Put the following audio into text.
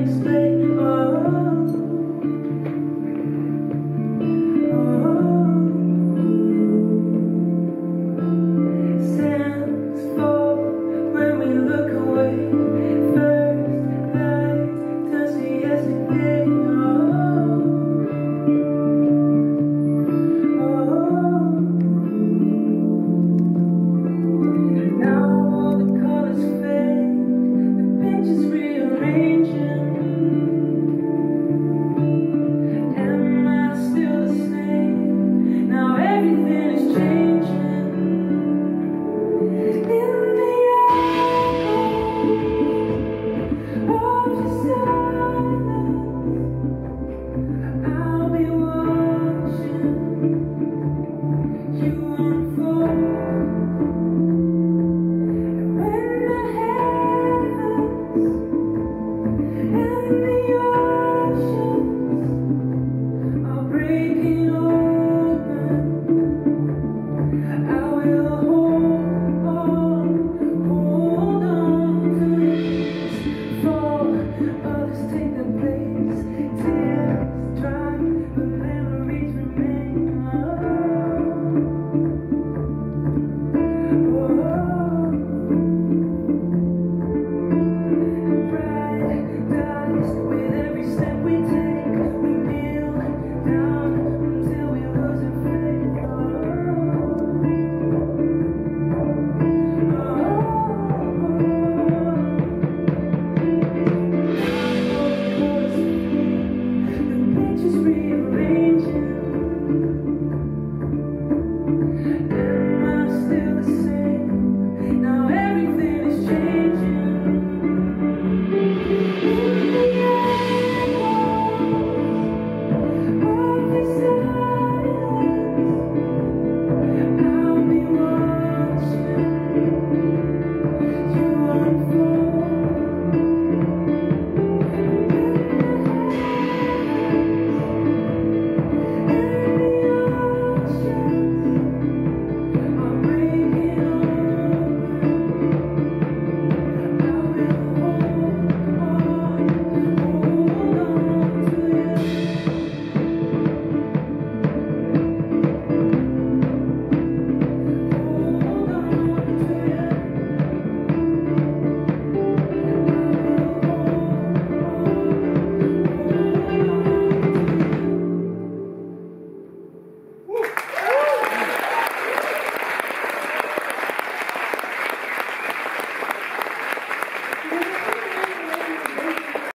explain. you.